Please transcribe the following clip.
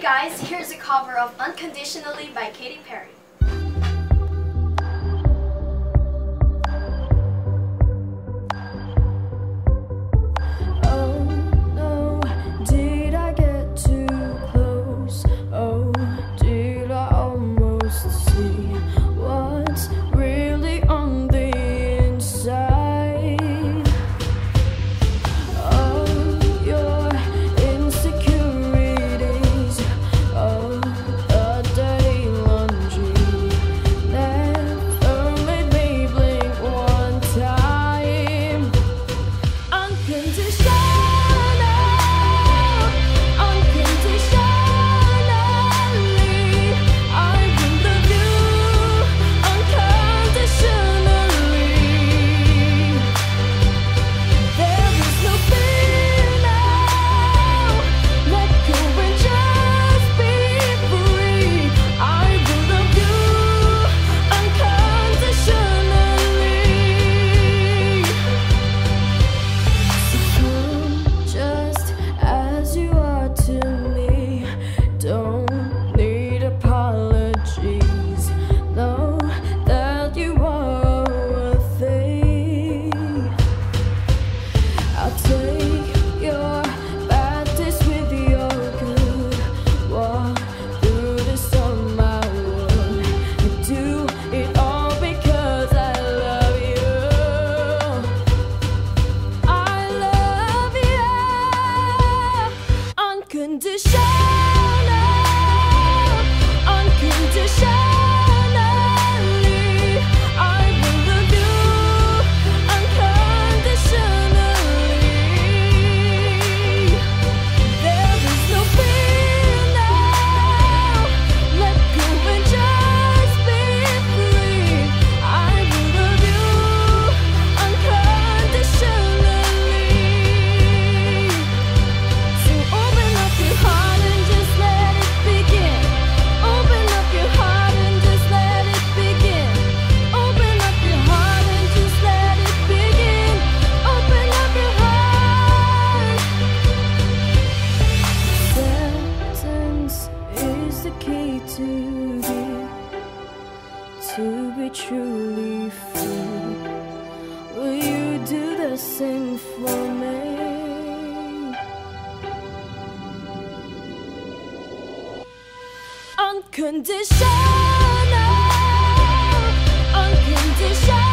Guys, here's a cover of Unconditionally by Katy Perry. to be, to be truly free. Will you do the same for me? Unconditional, unconditional.